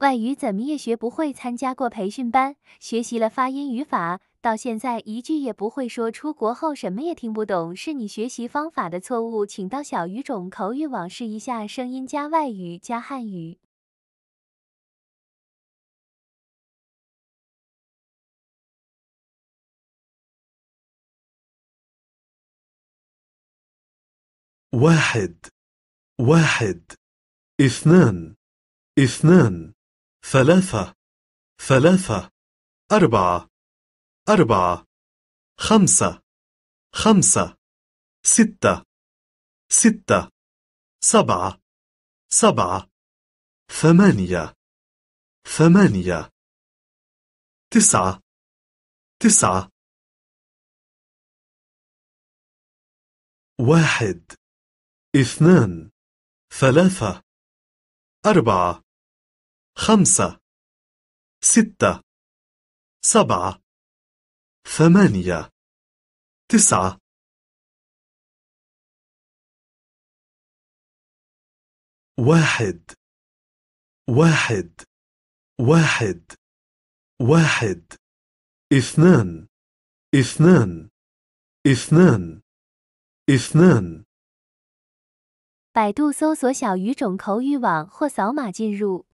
外语怎么也学不会，参加过培训班，学习了发音语法，到现在一句也不会说，出国后什么也听不懂，是你学习方法的错误，请到小语种口语网试一下，声音加外语加汉语。واحد واحد اثنان اثنان ثلاثة ثلاثة أربعة أربعة خمسة خمسة ستة ستة سبعة سبعة ثمانية ثمانية تسعة تسعة. واحد اثنان ثلاثة أربعة. خمسة ستة سبعة ثمانية تسعة واحد واحد واحد واحد اثنان اثنان اثنان اثنان 百度搜索“小语种口语网”或扫码进入。